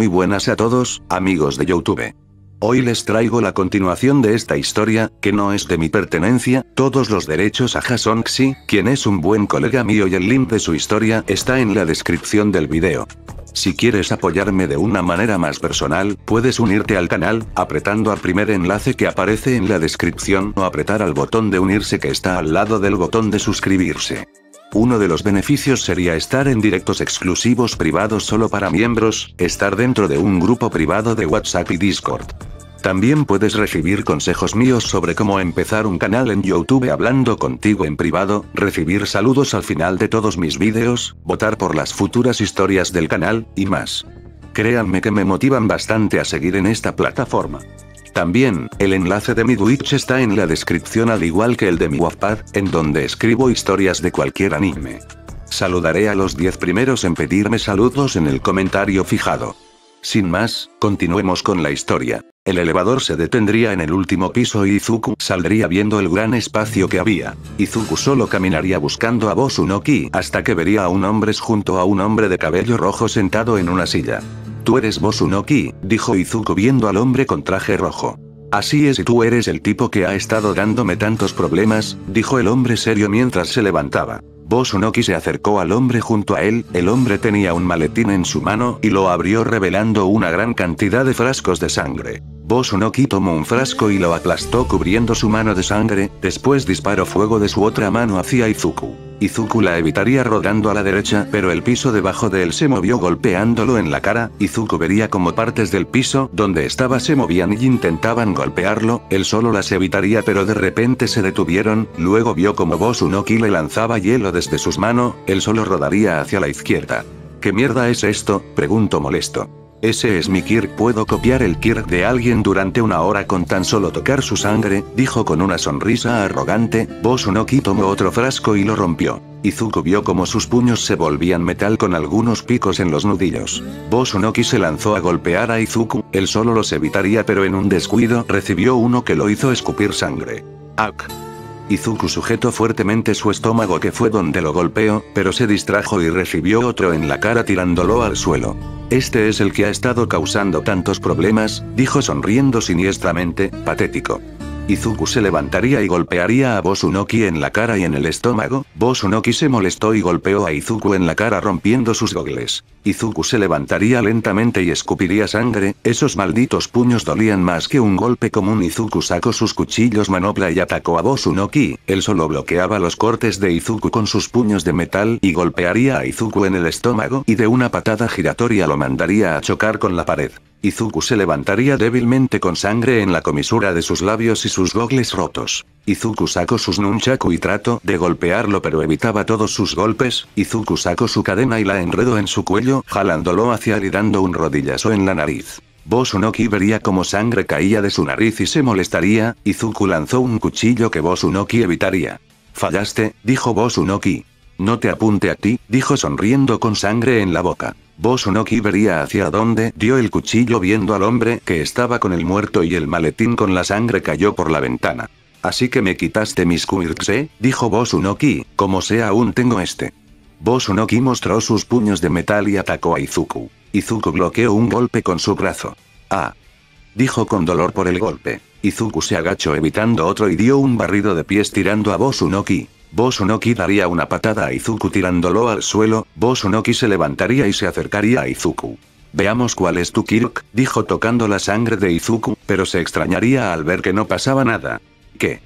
Muy buenas a todos, amigos de Youtube. Hoy les traigo la continuación de esta historia, que no es de mi pertenencia, todos los derechos a Hasong Xi, quien es un buen colega mío y el link de su historia está en la descripción del video. Si quieres apoyarme de una manera más personal, puedes unirte al canal, apretando al primer enlace que aparece en la descripción o apretar al botón de unirse que está al lado del botón de suscribirse. Uno de los beneficios sería estar en directos exclusivos privados solo para miembros, estar dentro de un grupo privado de WhatsApp y Discord. También puedes recibir consejos míos sobre cómo empezar un canal en YouTube hablando contigo en privado, recibir saludos al final de todos mis vídeos, votar por las futuras historias del canal, y más. Créanme que me motivan bastante a seguir en esta plataforma. También, el enlace de mi Twitch está en la descripción al igual que el de mi Wattpad, en donde escribo historias de cualquier anime. Saludaré a los 10 primeros en pedirme saludos en el comentario fijado. Sin más, continuemos con la historia. El elevador se detendría en el último piso y Izuku saldría viendo el gran espacio que había. Izuku solo caminaría buscando a Bosu no Ki hasta que vería a un hombre junto a un hombre de cabello rojo sentado en una silla. Tú eres Bosu no Ki, dijo Izuku viendo al hombre con traje rojo. Así es y tú eres el tipo que ha estado dándome tantos problemas, dijo el hombre serio mientras se levantaba. Bosunoki se acercó al hombre junto a él, el hombre tenía un maletín en su mano y lo abrió revelando una gran cantidad de frascos de sangre. Bosunoki tomó un frasco y lo aplastó cubriendo su mano de sangre, después disparó fuego de su otra mano hacia Izuku. Izuku la evitaría rodando a la derecha, pero el piso debajo de él se movió golpeándolo en la cara, Izuku vería como partes del piso donde estaba se movían y intentaban golpearlo, él solo las evitaría pero de repente se detuvieron, luego vio como Bosu le lanzaba hielo desde sus manos, él solo rodaría hacia la izquierda. ¿Qué mierda es esto? preguntó molesto. Ese es mi Kirk. Puedo copiar el Kirk de alguien durante una hora con tan solo tocar su sangre, dijo con una sonrisa arrogante. Bosunoki tomó otro frasco y lo rompió. Izuku vio como sus puños se volvían metal con algunos picos en los nudillos. Bosunoki se lanzó a golpear a Izuku, él solo los evitaría pero en un descuido recibió uno que lo hizo escupir sangre. ¡Ak! Izuku sujetó fuertemente su estómago que fue donde lo golpeó, pero se distrajo y recibió otro en la cara tirándolo al suelo. Este es el que ha estado causando tantos problemas, dijo sonriendo siniestramente, patético. Izuku se levantaría y golpearía a Bosunoki en la cara y en el estómago, Bosunoki se molestó y golpeó a Izuku en la cara rompiendo sus gogles. Izuku se levantaría lentamente y escupiría sangre, esos malditos puños dolían más que un golpe común Izuku sacó sus cuchillos manopla y atacó a Bosunoki, él solo bloqueaba los cortes de Izuku con sus puños de metal y golpearía a Izuku en el estómago y de una patada giratoria lo mandaría a chocar con la pared. Izuku se levantaría débilmente con sangre en la comisura de sus labios y sus gogles rotos. Izuku sacó sus nunchaku y trató de golpearlo pero evitaba todos sus golpes, Izuku sacó su cadena y la enredó en su cuello, jalándolo hacia él y dando un rodillazo en la nariz. Bosunoki vería como sangre caía de su nariz y se molestaría, Izuku lanzó un cuchillo que Bosunoki evitaría. Fallaste, dijo Bosunoki. No te apunte a ti, dijo sonriendo con sangre en la boca. Bosunoki vería hacia dónde dio el cuchillo viendo al hombre que estaba con el muerto y el maletín con la sangre cayó por la ventana. Así que me quitaste mis quirks, dijo Bosunoki, como sea aún tengo este. Bosunoki mostró sus puños de metal y atacó a Izuku. Izuku bloqueó un golpe con su brazo. Ah. Dijo con dolor por el golpe. Izuku se agachó evitando otro y dio un barrido de pies tirando a Bosunoki. Bosunoki daría una patada a Izuku tirándolo al suelo, Bosunoki se levantaría y se acercaría a Izuku. Veamos cuál es tu Kirk, dijo tocando la sangre de Izuku, pero se extrañaría al ver que no pasaba nada. ¿Qué?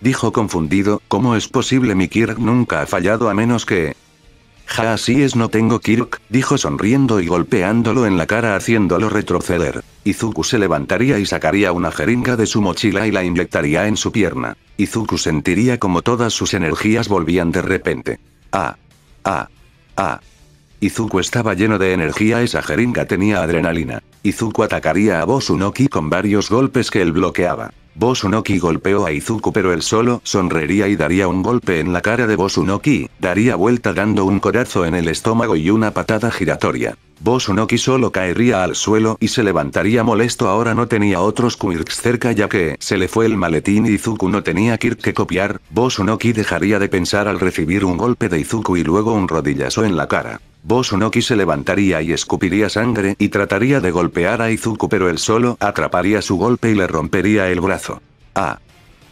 Dijo confundido, ¿cómo es posible mi Kirk nunca ha fallado a menos que... Ja así es no tengo Kirk, dijo sonriendo y golpeándolo en la cara haciéndolo retroceder. Izuku se levantaría y sacaría una jeringa de su mochila y la inyectaría en su pierna. Izuku sentiría como todas sus energías volvían de repente. Ah. Ah. Ah. Izuku estaba lleno de energía, esa jeringa tenía adrenalina. Izuku atacaría a Bosunoki con varios golpes que él bloqueaba. Bosunoki golpeó a Izuku pero él solo sonreiría y daría un golpe en la cara de Bosunoki, daría vuelta dando un corazo en el estómago y una patada giratoria. Bosunoki solo caería al suelo y se levantaría molesto ahora no tenía otros quirks cerca ya que se le fue el maletín y Izuku no tenía Kirk que copiar, Bosunoki dejaría de pensar al recibir un golpe de Izuku y luego un rodillazo en la cara. Bosunoki se levantaría y escupiría sangre y trataría de golpear a Izuku pero él solo atraparía su golpe y le rompería el brazo. ¡Ah!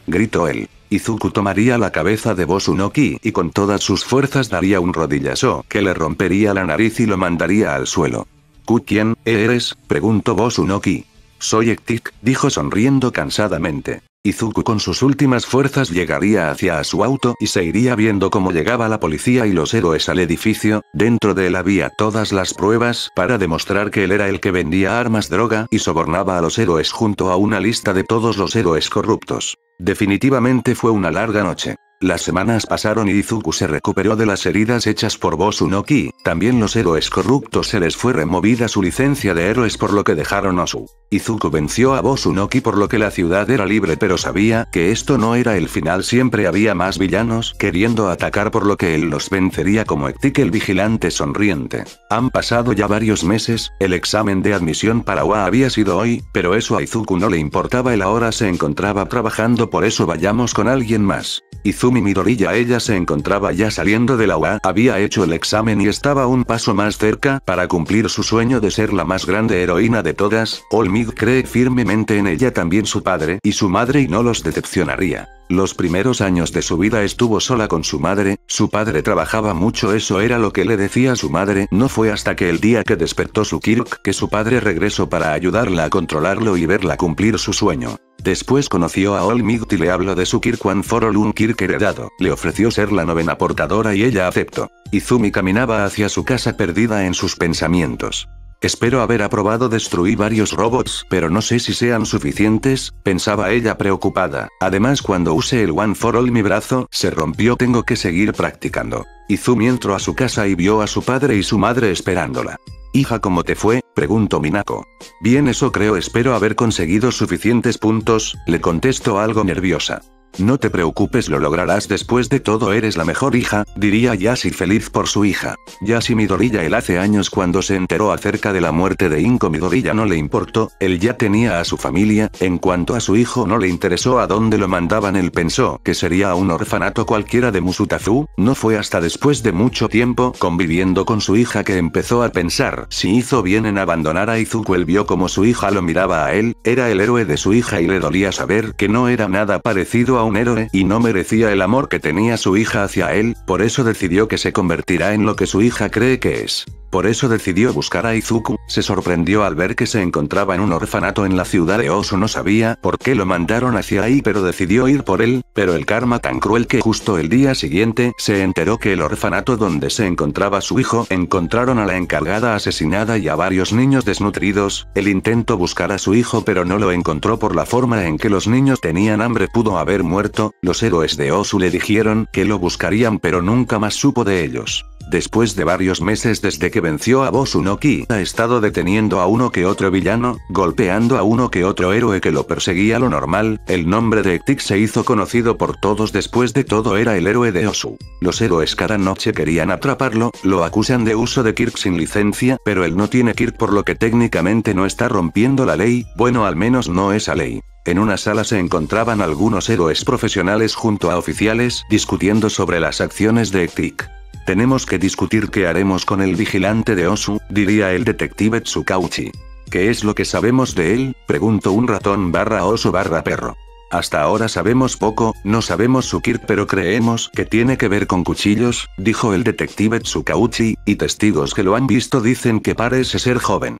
Gritó él. Izuku tomaría la cabeza de Bosunoki y con todas sus fuerzas daría un rodillazo que le rompería la nariz y lo mandaría al suelo. ¿Ku quién eres? preguntó Bosunoki. Soy Ektik, dijo sonriendo cansadamente. Izuku con sus últimas fuerzas llegaría hacia su auto y se iría viendo cómo llegaba la policía y los héroes al edificio, dentro de él había todas las pruebas para demostrar que él era el que vendía armas droga y sobornaba a los héroes junto a una lista de todos los héroes corruptos. Definitivamente fue una larga noche. Las semanas pasaron y Izuku se recuperó de las heridas hechas por Bosunoki, también los héroes corruptos se les fue removida su licencia de héroes por lo que dejaron a Osu. Izuku venció a Bosunoki por lo que la ciudad era libre pero sabía que esto no era el final siempre había más villanos queriendo atacar por lo que él los vencería como Ektik el vigilante sonriente. Han pasado ya varios meses, el examen de admisión para UA había sido hoy, pero eso a Izuku no le importaba él ahora se encontraba trabajando por eso vayamos con alguien más. Izumi Midoriya ella se encontraba ya saliendo de la UA, había hecho el examen y estaba un paso más cerca para cumplir su sueño de ser la más grande heroína de todas, Olmig cree firmemente en ella también su padre y su madre y no los decepcionaría. Los primeros años de su vida estuvo sola con su madre, su padre trabajaba mucho eso era lo que le decía su madre, no fue hasta que el día que despertó su Kirk que su padre regresó para ayudarla a controlarlo y verla cumplir su sueño. Después conoció a Olmigt y le habló de su Kirk One for All un Kirk heredado, le ofreció ser la novena portadora y ella aceptó. Izumi caminaba hacia su casa perdida en sus pensamientos. Espero haber aprobado destruir varios robots, pero no sé si sean suficientes, pensaba ella preocupada. Además cuando use el One for All mi brazo, se rompió tengo que seguir practicando. Izumi entró a su casa y vio a su padre y su madre esperándola. Hija ¿cómo te fue? preguntó Minako. Bien eso creo espero haber conseguido suficientes puntos, le contesto algo nerviosa. No te preocupes lo lograrás después de todo eres la mejor hija, diría Yasi feliz por su hija. Yasi Midoriya él hace años cuando se enteró acerca de la muerte de Inko Midoriya no le importó, él ya tenía a su familia, en cuanto a su hijo no le interesó a dónde lo mandaban él pensó que sería un orfanato cualquiera de Musutazu, no fue hasta después de mucho tiempo conviviendo con su hija que empezó a pensar si hizo bien en abandonar a Izuku él vio como su hija lo miraba a él, era el héroe de su hija y le dolía saber que no era nada parecido a un héroe y no merecía el amor que tenía su hija hacia él, por eso decidió que se convertirá en lo que su hija cree que es. Por eso decidió buscar a Izuku, se sorprendió al ver que se encontraba en un orfanato en la ciudad de Osu no sabía por qué lo mandaron hacia ahí pero decidió ir por él, pero el karma tan cruel que justo el día siguiente se enteró que el orfanato donde se encontraba su hijo encontraron a la encargada asesinada y a varios niños desnutridos, él intentó buscar a su hijo pero no lo encontró por la forma en que los niños tenían hambre. Pudo haber muerto, los héroes de Osu le dijeron que lo buscarían pero nunca más supo de ellos. Después de varios meses desde que venció a Bosunoki, ha estado deteniendo a uno que otro villano, golpeando a uno que otro héroe que lo perseguía lo normal, el nombre de Ektik se hizo conocido por todos después de todo era el héroe de Osu. Los héroes cada noche querían atraparlo, lo acusan de uso de Kirk sin licencia, pero él no tiene Kirk por lo que técnicamente no está rompiendo la ley, bueno al menos no esa ley. En una sala se encontraban algunos héroes profesionales junto a oficiales discutiendo sobre las acciones de Ektik. Tenemos que discutir qué haremos con el vigilante de Osu, diría el detective Tsukauchi. ¿Qué es lo que sabemos de él? preguntó un ratón barra oso barra perro. Hasta ahora sabemos poco, no sabemos su Kirk pero creemos que tiene que ver con cuchillos, dijo el detective Tsukauchi, y testigos que lo han visto dicen que parece ser joven.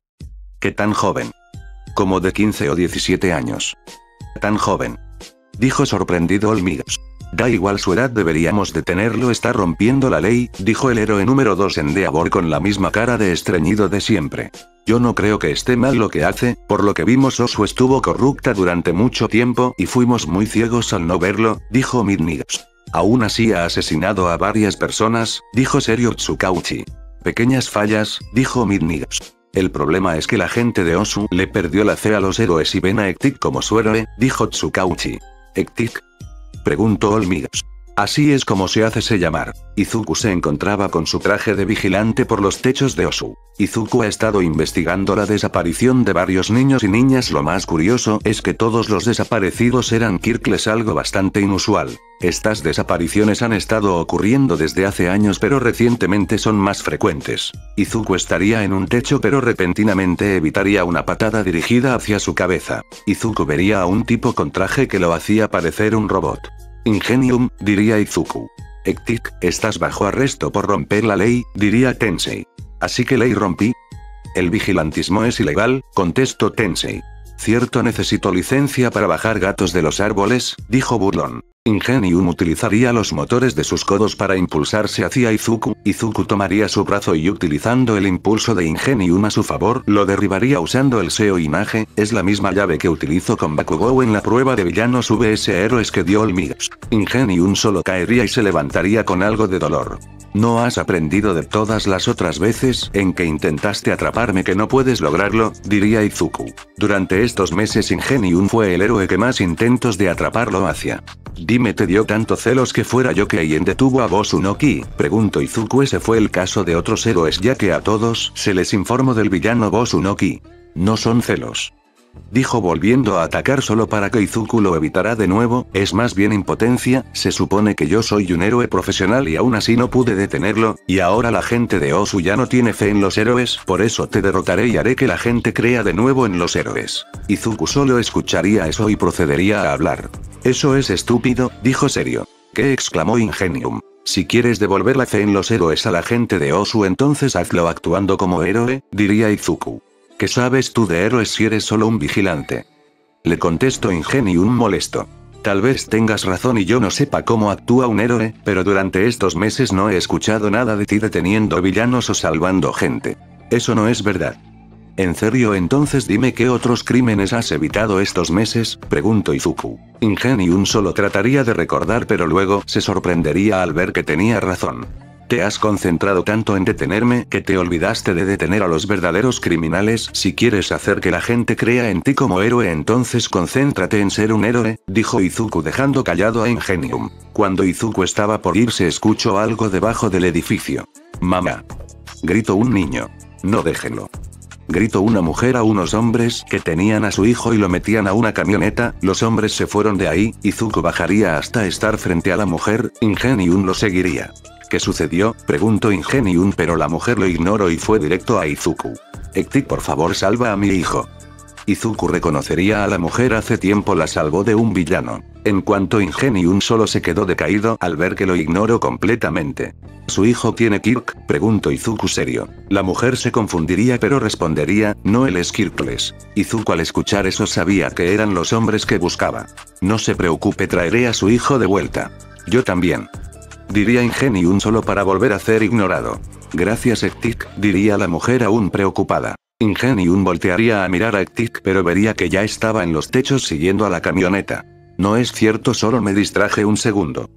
¿Qué tan joven? Como de 15 o 17 años. Tan joven. Dijo sorprendido Olmigos. Da igual su edad deberíamos detenerlo está rompiendo la ley, dijo el héroe número 2 en Deabor con la misma cara de estreñido de siempre. Yo no creo que esté mal lo que hace, por lo que vimos Osu estuvo corrupta durante mucho tiempo y fuimos muy ciegos al no verlo, dijo Midnights. Aún así ha asesinado a varias personas, dijo serio Tsukauchi. Pequeñas fallas, dijo Midnights. El problema es que la gente de Osu le perdió la fe a los héroes y ven a Ektik como su héroe, dijo Tsukauchi. Ektik, Preguntó Olmigas. Así es como se hace llamar. Izuku se encontraba con su traje de vigilante por los techos de Osu. Izuku ha estado investigando la desaparición de varios niños y niñas. Lo más curioso es que todos los desaparecidos eran Kirkles, algo bastante inusual. Estas desapariciones han estado ocurriendo desde hace años pero recientemente son más frecuentes. Izuku estaría en un techo pero repentinamente evitaría una patada dirigida hacia su cabeza. Izuku vería a un tipo con traje que lo hacía parecer un robot. Ingenium, diría Izuku. Ektik, estás bajo arresto por romper la ley, diría Tensei. Así que ley rompí. El vigilantismo es ilegal, contestó Tensei. Cierto necesito licencia para bajar gatos de los árboles, dijo Burlon. Ingenium utilizaría los motores de sus codos para impulsarse hacia Izuku, Izuku tomaría su brazo y utilizando el impulso de Ingenium a su favor, lo derribaría usando el Seo Inage, es la misma llave que utilizó con Bakugou en la prueba de villanos VS Héroes que dio Olmix. Ingenium solo caería y se levantaría con algo de dolor. ¿No has aprendido de todas las otras veces en que intentaste atraparme que no puedes lograrlo? diría Izuku. Durante estos meses Ingenium fue el héroe que más intentos de atraparlo hacía. Dime te dio tanto celos que fuera yo quien detuvo a Bosu no Ki, pregunto Izuku ese fue el caso de otros héroes ya que a todos se les informó del villano Bosu no Ki. No son celos. Dijo volviendo a atacar solo para que Izuku lo evitara de nuevo, es más bien impotencia, se supone que yo soy un héroe profesional y aún así no pude detenerlo, y ahora la gente de Osu ya no tiene fe en los héroes, por eso te derrotaré y haré que la gente crea de nuevo en los héroes. Izuku solo escucharía eso y procedería a hablar. Eso es estúpido, dijo serio. ¿Qué exclamó Ingenium? Si quieres devolver la fe en los héroes a la gente de Osu entonces hazlo actuando como héroe, diría Izuku. ¿Qué sabes tú de héroes si eres solo un vigilante? Le contesto Ingenium molesto. Tal vez tengas razón y yo no sepa cómo actúa un héroe, pero durante estos meses no he escuchado nada de ti deteniendo villanos o salvando gente. Eso no es verdad. ¿En serio entonces dime qué otros crímenes has evitado estos meses? Preguntó Izuku. Ingenium solo trataría de recordar pero luego se sorprendería al ver que tenía razón. Te has concentrado tanto en detenerme que te olvidaste de detener a los verdaderos criminales. Si quieres hacer que la gente crea en ti como héroe, entonces concéntrate en ser un héroe, dijo Izuku dejando callado a Ingenium. Cuando Izuku estaba por irse, escuchó algo debajo del edificio. Mamá. Gritó un niño. No déjenlo gritó una mujer a unos hombres que tenían a su hijo y lo metían a una camioneta, los hombres se fueron de ahí, y Zuko bajaría hasta estar frente a la mujer, Ingenium lo seguiría. ¿Qué sucedió? Preguntó Ingenium pero la mujer lo ignoró y fue directo a Izuku. Ektik por favor salva a mi hijo. Izuku reconocería a la mujer hace tiempo la salvó de un villano. En cuanto Ingenium solo se quedó decaído al ver que lo ignoró completamente. ¿Su hijo tiene Kirk? Preguntó Izuku serio. La mujer se confundiría pero respondería, no él es Kirkles. Izuku al escuchar eso sabía que eran los hombres que buscaba. No se preocupe traeré a su hijo de vuelta. Yo también. Diría Ingenium solo para volver a ser ignorado. Gracias Ektik, diría la mujer aún preocupada. Ingenium voltearía a mirar a Ektik pero vería que ya estaba en los techos siguiendo a la camioneta. No es cierto solo me distraje un segundo.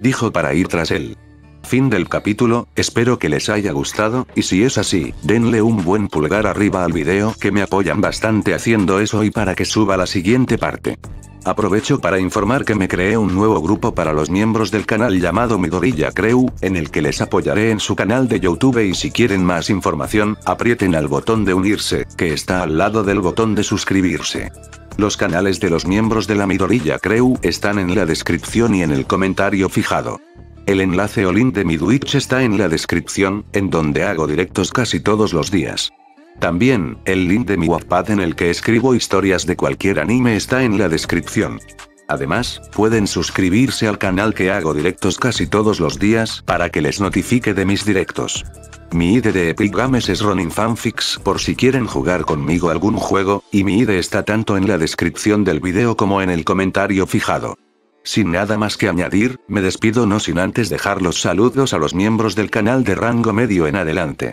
Dijo para ir tras él. Fin del capítulo, espero que les haya gustado, y si es así, denle un buen pulgar arriba al video que me apoyan bastante haciendo eso y para que suba la siguiente parte. Aprovecho para informar que me creé un nuevo grupo para los miembros del canal llamado Midorilla Creu, en el que les apoyaré en su canal de YouTube y si quieren más información, aprieten al botón de unirse, que está al lado del botón de suscribirse. Los canales de los miembros de la Midorilla Creu están en la descripción y en el comentario fijado. El enlace o link de mi Twitch está en la descripción, en donde hago directos casi todos los días. También, el link de mi Wattpad en el que escribo historias de cualquier anime está en la descripción. Además, pueden suscribirse al canal que hago directos casi todos los días para que les notifique de mis directos. Mi ID de Epic Games es Ronin Fanfics por si quieren jugar conmigo algún juego, y mi ID está tanto en la descripción del video como en el comentario fijado. Sin nada más que añadir, me despido no sin antes dejar los saludos a los miembros del canal de rango medio en adelante.